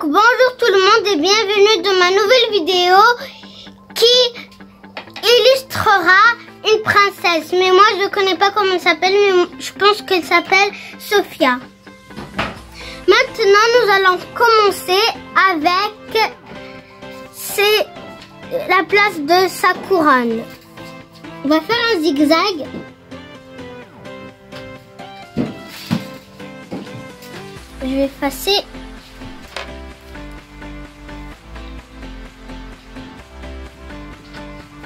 Bonjour tout le monde et bienvenue dans ma nouvelle vidéo qui illustrera une princesse. Mais moi je ne connais pas comment elle s'appelle, mais je pense qu'elle s'appelle Sophia. Maintenant nous allons commencer avec la place de sa couronne. On va faire un zigzag. Je vais effacer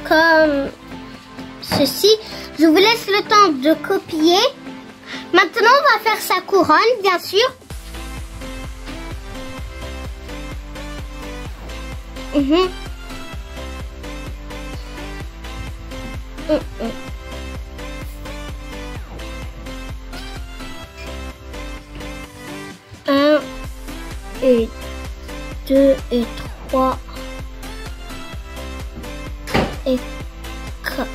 comme ceci. Je vous laisse le temps de copier. Maintenant, on va faire sa couronne, bien sûr. Mhm. Un et deux et trois et quatre.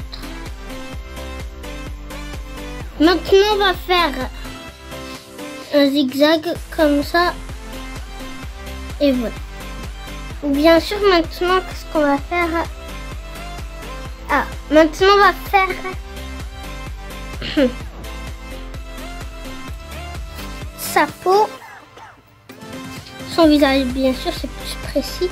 Maintenant, on va faire un zigzag comme ça. Et voilà. Bien sûr, maintenant, qu'est-ce qu'on va faire? Ah, maintenant, on va faire sa peau. Son visage, bien sûr, c'est plus précis.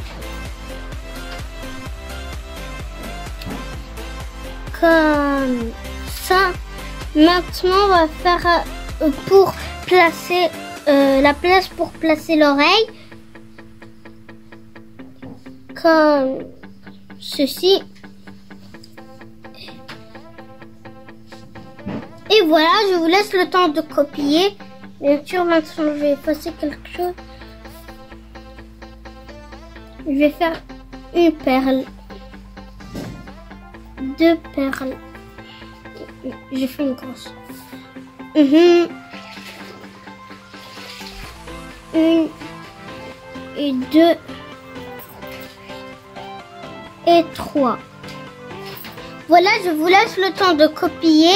Comme ça. Maintenant, on va faire euh, pour placer euh, la place pour placer l'oreille. Comme ceci. Et voilà, je vous laisse le temps de copier. Bien sûr, maintenant, je vais effacer quelque chose. Je vais faire une perle. Deux perles. J'ai fait une grosse. Une et deux et trois. Voilà, je vous laisse le temps de copier.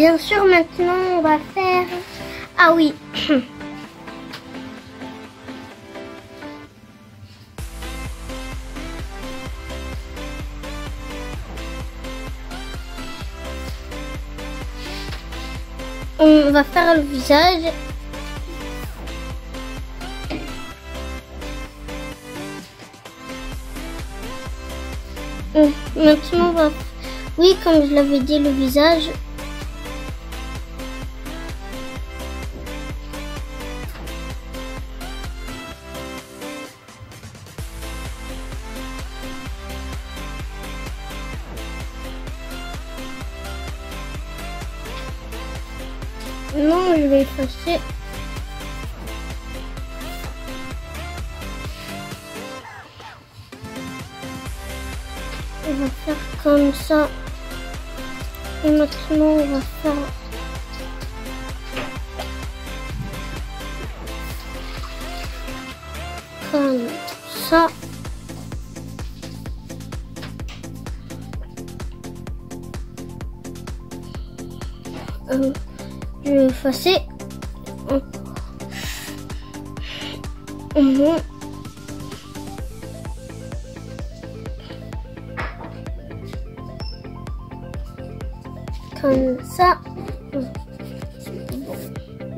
Bien sûr, maintenant, on va faire... Ah oui. On va faire le visage. Maintenant, on va... Oui, comme je l'avais dit, le visage. Non, je vais effacer. On va faire comme ça. Et maintenant, on va faire... effacer. Mhm. Comme ça.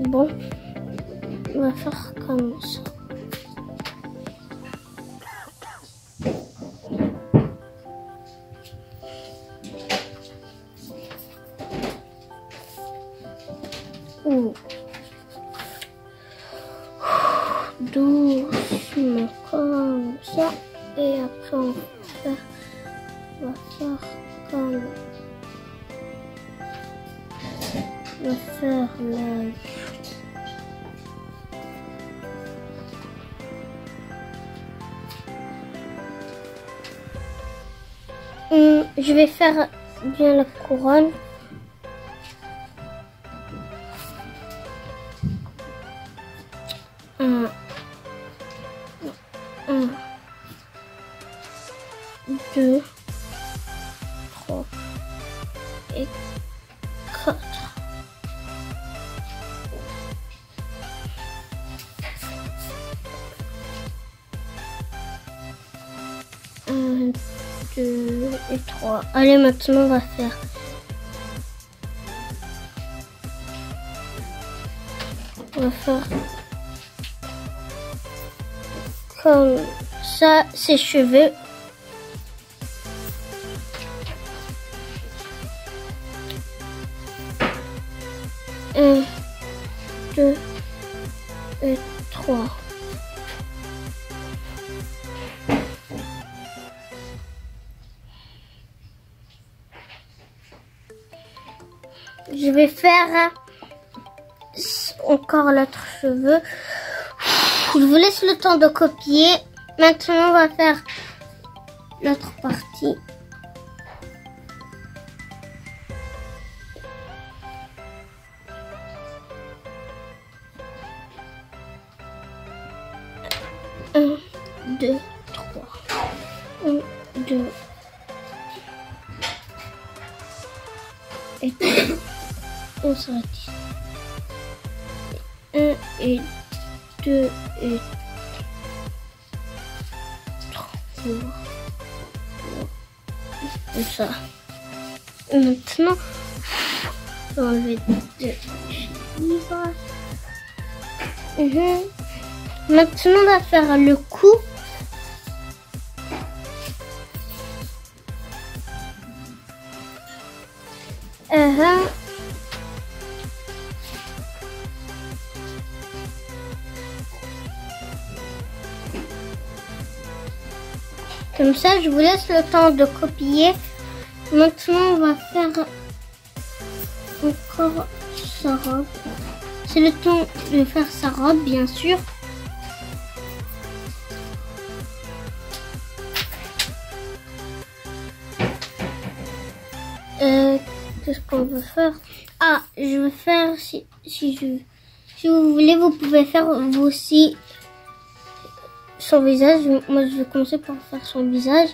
Bon. On va faire comme ça. Vais faire bien la couronne. Allez, maintenant on va faire on va faire comme ça ses cheveux. Un, deux et trois. Vais faire encore l'autre cheveu. Je vous laisse le temps de copier. Maintenant, on va faire l'autre partie. Comme ça. Maintenant, on va enlever. Mhm. Maintenant, on va faire le Ça, je vous laisse le temps de copier. Maintenant, on va faire encore sa robe. C'est le temps de faire sa robe, bien sûr. Euh, Qu'est-ce qu'on veut faire? Ah, je veux faire, si, si, je, vous voulez, vous pouvez faire vous aussi son visage. Moi, je vais commencer par faire son visage.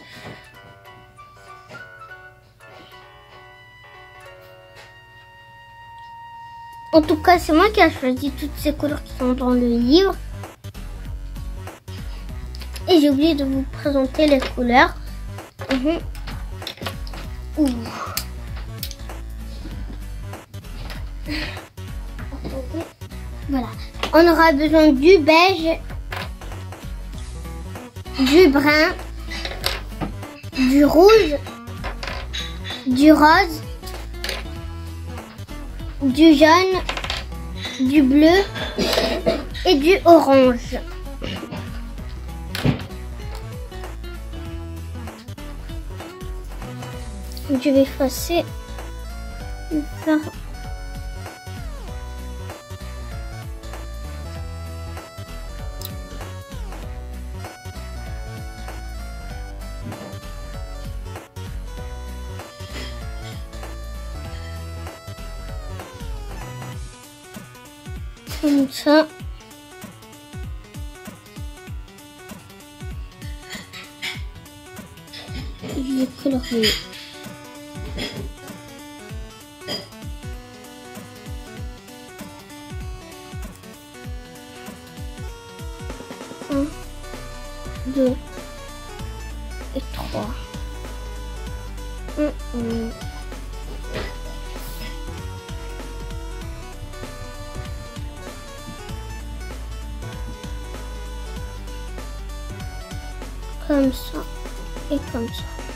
En tout cas, c'est moi qui ai choisi toutes ces couleurs qui sont dans le livre. Et j'ai oublié de vous présenter les couleurs. Mhm. Voilà. On aura besoin du beige, du brun, du rouge, du rose, du jaune, du bleu et du orange. Je vais effacer. Faire comme ça. Je vais colorier. Un, deux et trois. Un, un. Et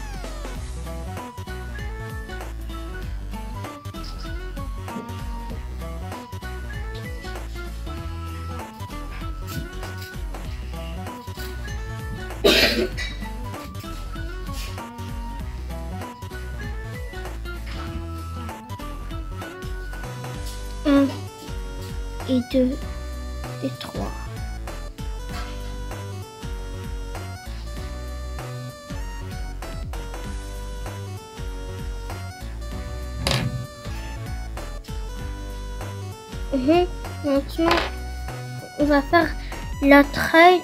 Maintenant, on va faire l'autre œil.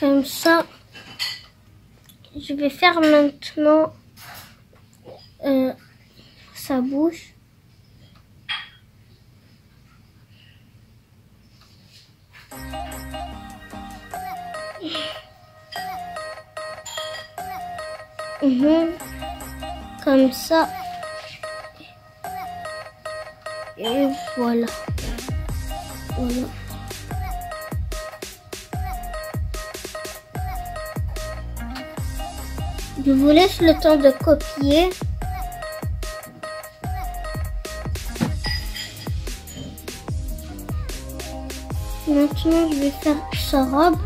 Comme ça, je vais faire maintenant bouche. Mhm. Comme ça. Et voilà. Voilà. Je vous laisse le temps de copier. Maintenant, je vais faire sa robe.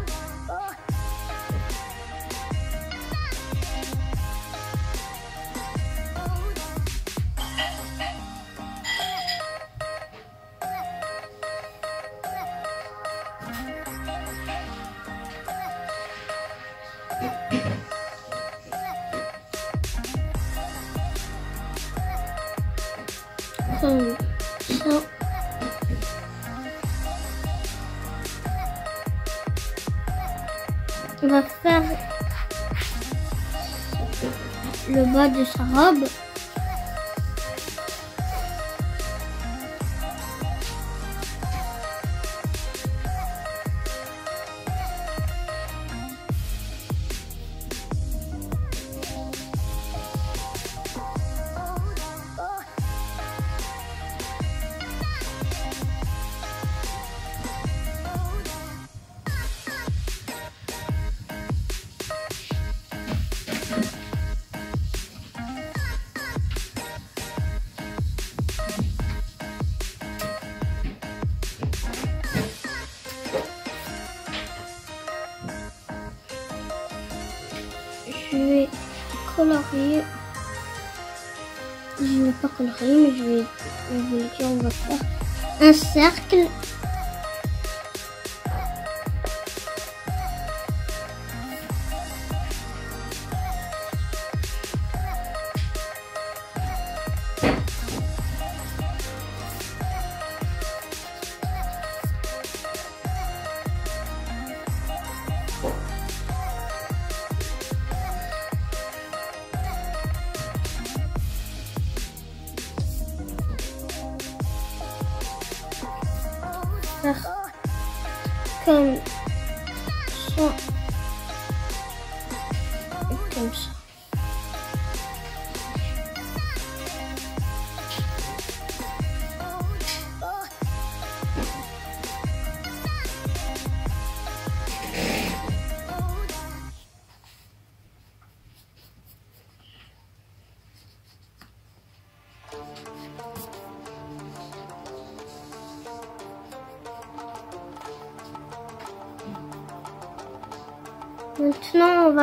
Va faire le bas de sa robe. Je vais pas colorier, mais je vais, je vais dire, on va faire un cercle.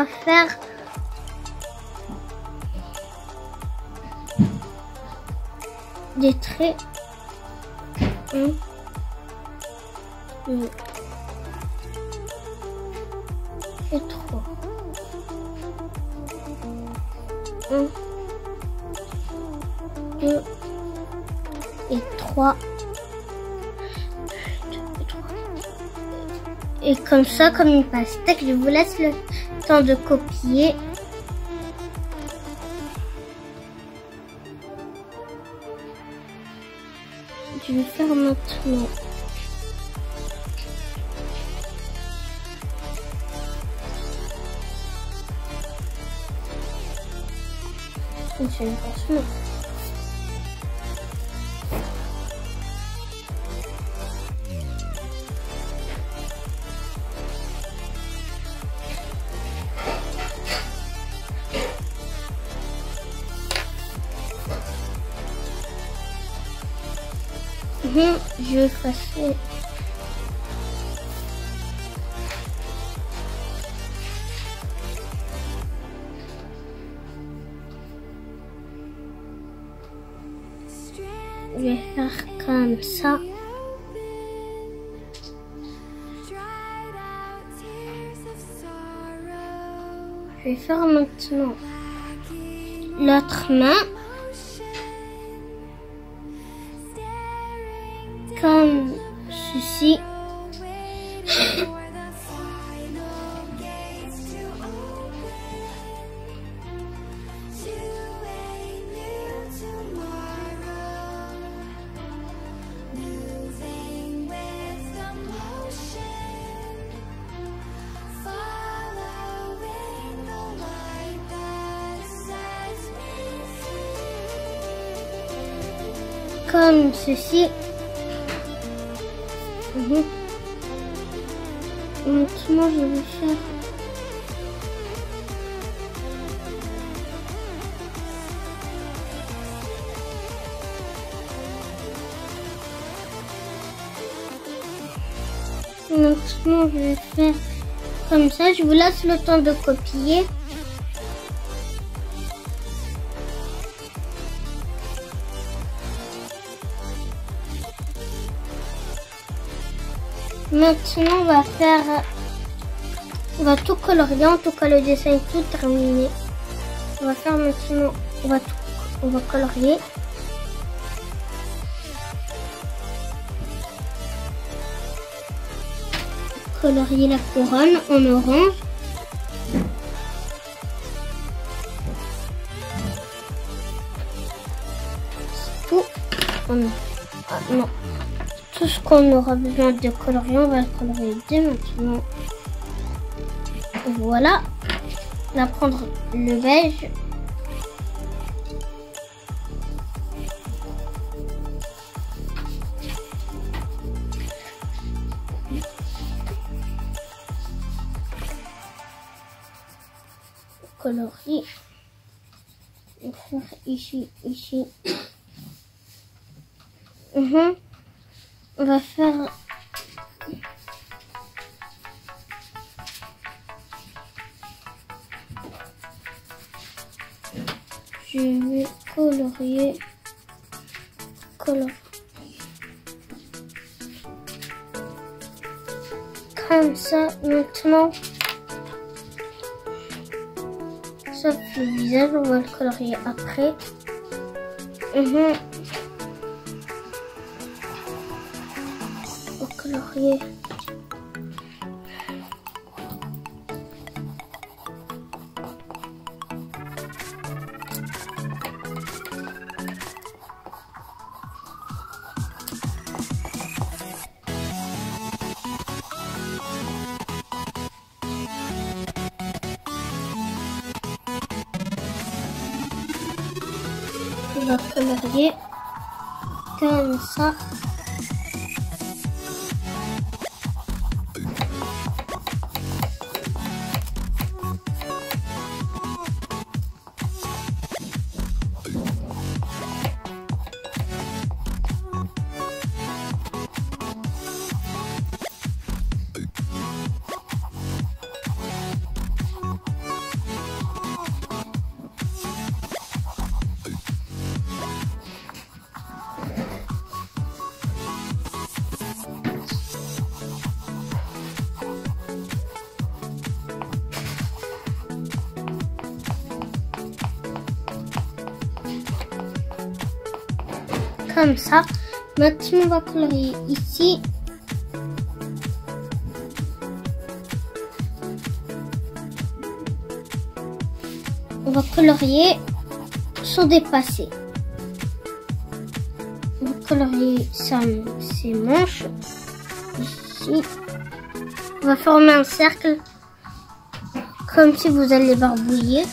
Faire des traits. Un, Et comme ça, comme une pastèque, je vous laisse le temps de copier. Je vais faire maintenant. Une pansement. Vais faire comme ça. Je vais faire maintenant l'autre main. Comme ceci. Mhm. Maintenant, je vais faire Maintenant, je vais faire comme ça. Je vous laisse le temps de copier. Maintenant, on va faire... On va tout colorier, en tout cas le dessin est tout terminé. On va faire maintenant... On va, tout, on va colorier. Colorier la couronne en orange. Qu'on aura besoin de colorier, on va le colorier dès maintenant. Voilà. On va prendre le beige. Colorier. On va faire ici, ici. Mhm on va faire je vais colorier colorier comme ça maintenant sauf le visage on va le colorier après mhm. Va colorier comme ça. Comme ça. Maintenant, on va colorier ici. On va colorier son dépassé. On va colorier ses manches. Ici. On va former un cercle comme si vous allez barbouiller.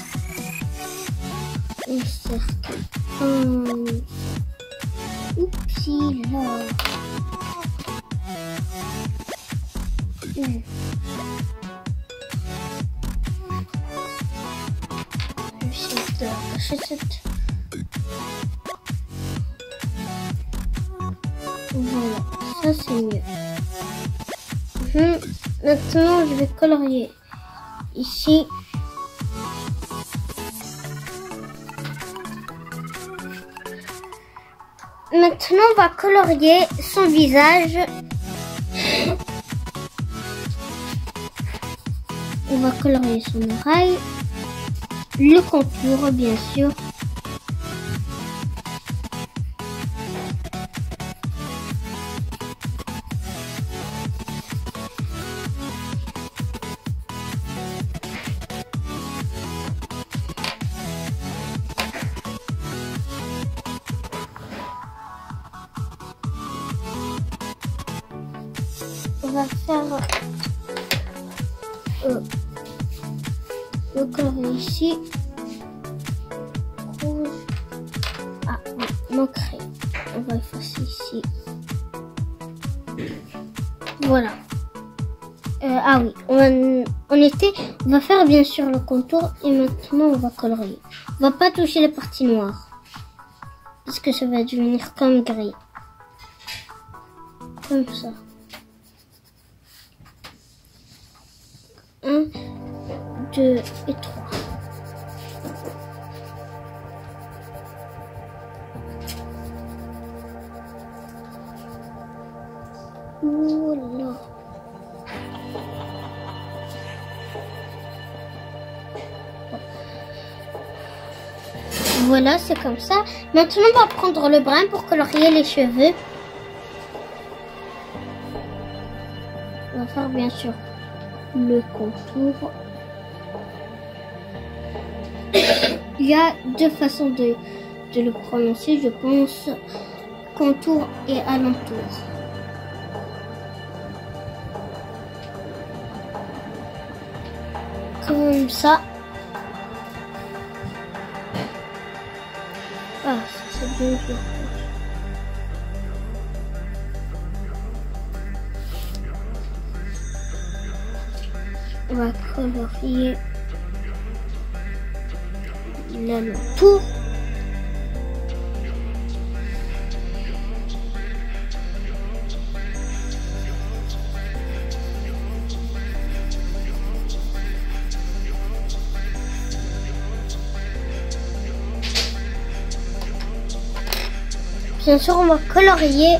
Voilà, ça c'est mieux. Maintenant, je vais colorier ici maintenant, on va colorier son visage. On va colorier son oreille, le contour, bien sûr. Le colorier ici. Rouge. Ah, manquerait. On va effacer ici. Voilà. Euh, ah oui, on, on était, on va faire bien sûr le contour et maintenant on va colorier. On va pas toucher les parties noires parce que ça va devenir comme gris. Comme ça. 2 et 3. Voilà. Voilà, c'est comme ça. Maintenant, on va prendre le brun pour colorier les cheveux. On va faire bien sûr le contour. Y a deux façons de, le prononcer, je pense. Contour et alentour. Comme ça. Ah, c'est bien joué. On va colorier Bien sûr, on va colorier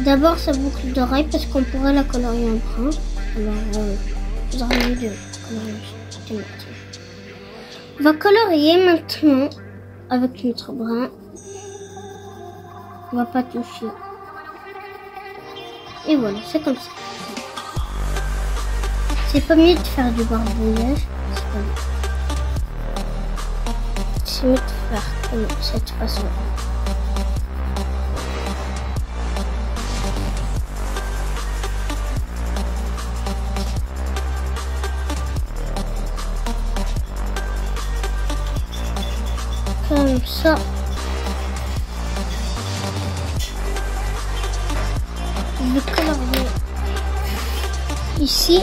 d'abord sa boucle d'oreille parce qu'on pourrait la colorier en brun. Alors, euh, vous aurez mieux de colorier. On va colorier maintenant avec notre brun. On va pas toucher. Et voilà, c'est comme ça. C'est pas mieux de faire du barbouillage. C'est pas. C'est mieux de faire comme cette façon. Comme ça. Je vais colorier ici.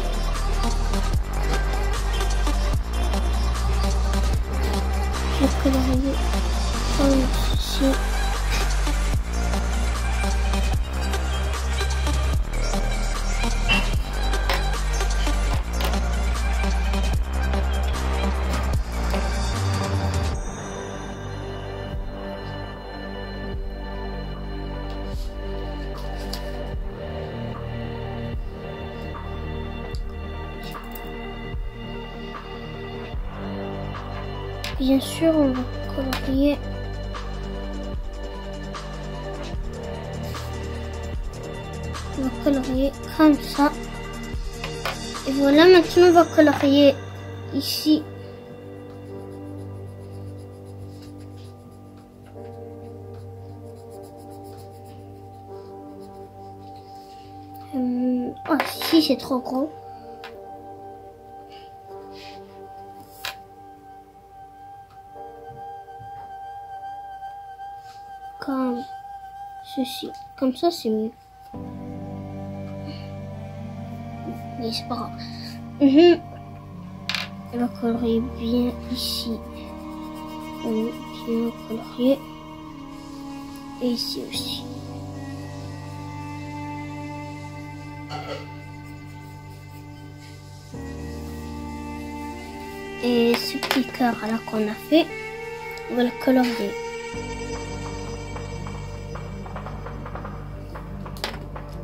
Bien sûr, on va colorier. On va colorier comme ça. Et voilà, maintenant on va colorier ici. Euh, oh, si c'est trop gros. Comme ça, c'est mieux. Mais c'est pas grave. Mhm. Colorier bien ici. Colorier. Et ici aussi. Et ce petit cœur là qu'on a fait, on va le colorier.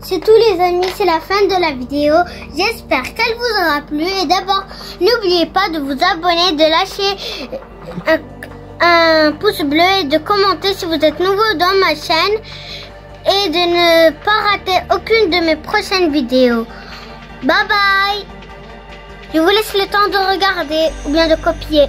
C'est tout les amis, c'est la fin de la vidéo. J'espère qu'elle vous aura plu. Et d'abord, n'oubliez pas de vous abonner, de lâcher un, un pouce bleu et de commenter si vous êtes nouveau dans ma chaîne. Et de ne pas rater aucune de mes prochaines vidéos. Bye bye Je vous laisse le temps de regarder ou bien de copier.